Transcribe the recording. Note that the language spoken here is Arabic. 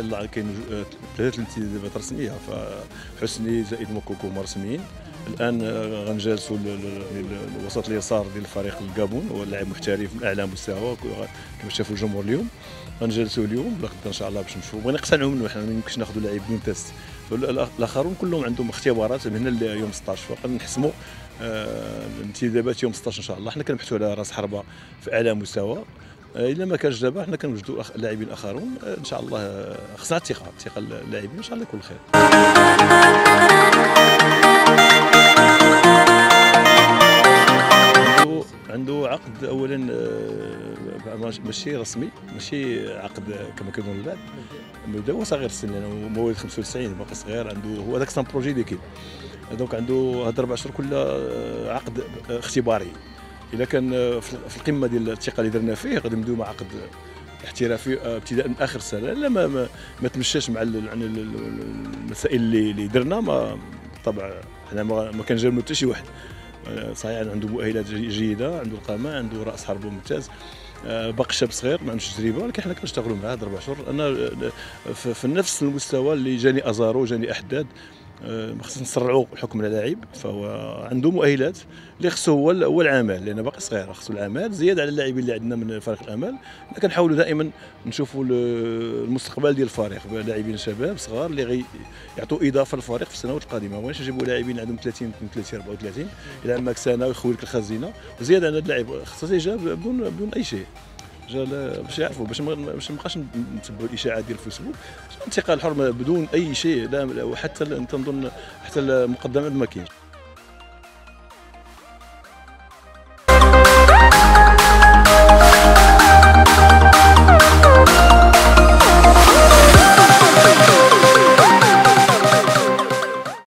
لا كاين ثلاثة الانتدابات رسمية فحسني زائد موكوكو هما رسميين الآن غنجالسوا الوسط اليسار ديال الفريق الكابون هو لاعب محترف من أعلى مستوى كما شافوا الجمهور اليوم. غنجالسوا اليوم غدا إن شاء الله باش نشوفوا. بغينا نقتنعوا منه حنا ما يمكنش ناخذوا لاعب تيست. الاخرون كلهم عندهم اختبارات من هنا يوم 16 فقد نحسموا آه، الانتدابات يوم 16 إن شاء الله. حنا كنبحثوا على راس حربة في أعلى مستوى. إلا ما كانش دابا حنا كنوجدوا لاعبين آخرون. آه، إن شاء الله آه، خصنا الثقة الثقة اللاعبين إن شاء الله يكون خير. عنده عقد اولا آه، ماش- ماشي رسمي ماشي عقد كما كيظن البعض. بدا هو صغير السن يعني مواليد 95 باقي صغير عنده هو هذاك c'est un projet l'équipe donc عنده هاد أربع شهور كلها آه، عقد آه، اختباري. اذا كان آه، في القمة ديال الثقة اللي درنا فيه غادي نبداو مع عقد احترافي آه، ابتداء من آخر السنة لا ما ما, ما تمشاش مع ال- ال- ال- المسائل اللي اللي درنا ما طبعا حنا ما ما كنجاملوا حتى شي واحد. آه، صحيح عنده مؤهلات جي- جيدة عنده القامة عنده رأس حربه ممتاز باقي شاب صغير ما عندوش تجربة ولكن حنا كنشتغلوا معاه هاد أربع شهور. أنا في نفس المستوى اللي جاني أزارو جاني أحداد ما خصنا نسرعوا الحكم على لاعب فهو عنده مؤهلات اللي خصو هو هو العمل لأن باقي صغير خصو العمل زيادة على اللاعبين اللي عندنا من فريق الامال حنا كنحاولوا دائما نشوفوا ال- المستقبل ديال الفريق لاعبين شباب صغار اللي غي يعطوا إضافة للفريق في السنوات القادمة. ما نجيبوا لاعبين عندهم 30 32 34 إلى عمك سنة ويخوي لك الخزينة. وزياده على اللاعب خصو يجاب بدون بدون أي شيء. باش يعرفوا باش باش ما نبقاش نتبعوا الاشاعات ديال الفيسبوك. الانتقال الحر بدون أي شيء لا وحتى ال- تنظن حتى المقدمات ما كاينش.